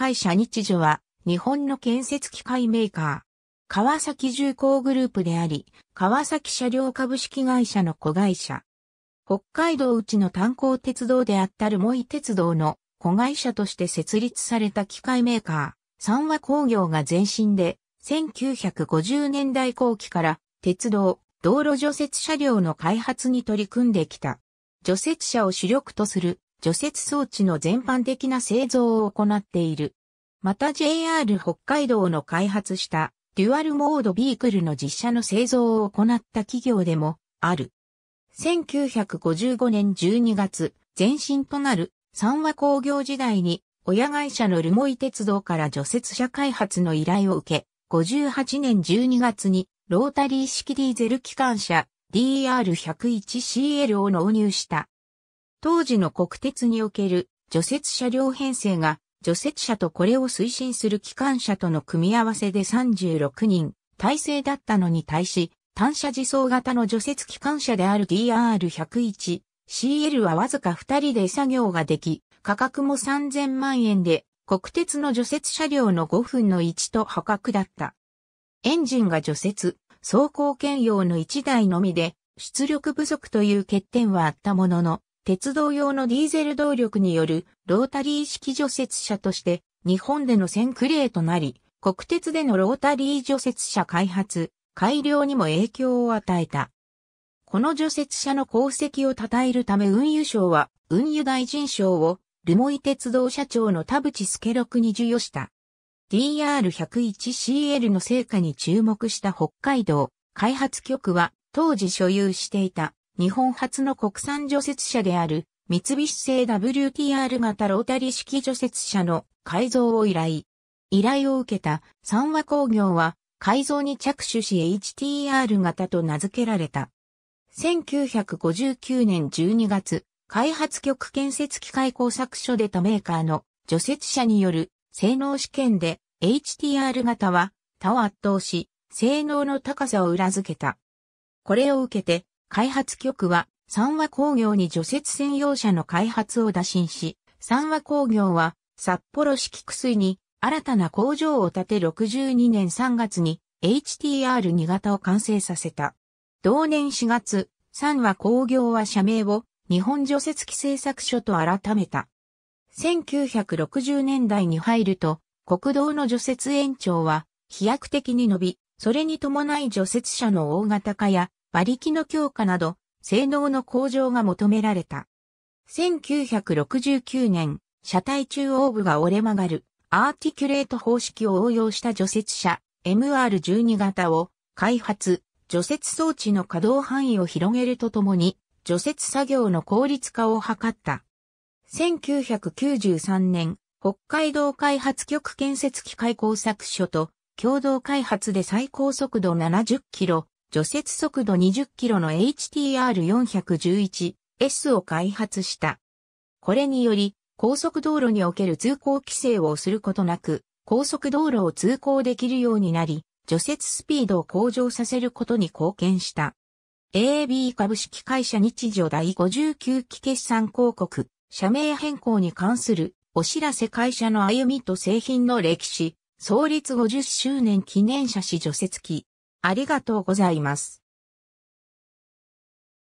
会社日女は、日本の建設機械メーカー。川崎重工グループであり、川崎車両株式会社の子会社。北海道内の炭鉱鉄道であったるモイ鉄道の子会社として設立された機械メーカー、三和工業が前身で、1950年代後期から鉄道、道路除雪車両の開発に取り組んできた。除雪車を主力とする除雪装置の全般的な製造を行っている。また JR 北海道の開発したデュアルモードビークルの実車の製造を行った企業でもある。1955年12月、前身となる三和工業時代に親会社のルモイ鉄道から除雪車開発の依頼を受け、58年12月にロータリー式ディーゼル機関車 DR101CL を納入した。当時の国鉄における除雪車両編成が除雪車とこれを推進する機関車との組み合わせで36人体制だったのに対し、単車自走型の除雪機関車である DR101CL はわずか2人で作業ができ、価格も3000万円で国鉄の除雪車両の5分の1と破格だった。エンジンが除雪、走行兼用の1台のみで、出力不足という欠点はあったものの、鉄道用のディーゼル動力によるロータリー式除雪車として日本での先駆例となり、国鉄でのロータリー除雪車開発、改良にも影響を与えた。この除雪車の功績を称えるため運輸省は運輸大臣賞をルモイ鉄道社長の田淵助六に授与した。DR101CL の成果に注目した北海道開発局は当時所有していた日本初の国産除雪車である三菱製 WTR 型ロータリ式除雪車の改造を依頼。依頼を受けた三和工業は改造に着手し HTR 型と名付けられた。1959年12月、開発局建設機械工作所で他メーカーの除雪車による性能試験で HTR 型は他を圧倒し、性能の高さを裏付けた。これを受けて、開発局は三和工業に除雪専用車の開発を打診し、三和工業は札幌式薬に新たな工場を建て62年3月に HTR2 型を完成させた。同年4月、三和工業は社名を日本除雪機製作所と改めた。1960年代に入ると、国道の除雪延長は飛躍的に伸び、それに伴い除雪車の大型化や馬力の強化など、性能の向上が求められた。1969年、車体中央部が折れ曲がるアーティキュレート方式を応用した除雪車 MR12 型を開発、除雪装置の稼働範囲を広げるとともに、除雪作業の効率化を図った。1993年、北海道開発局建設機械工作所と共同開発で最高速度70キロ、除雪速度20キロの HTR411S を開発した。これにより、高速道路における通行規制をすることなく、高速道路を通行できるようになり、除雪スピードを向上させることに貢献した。AB 株式会社日常第59期決算広告、社名変更に関するお知らせ会社の歩みと製品の歴史、創立50周年記念写真除雪機。ありがとうございます。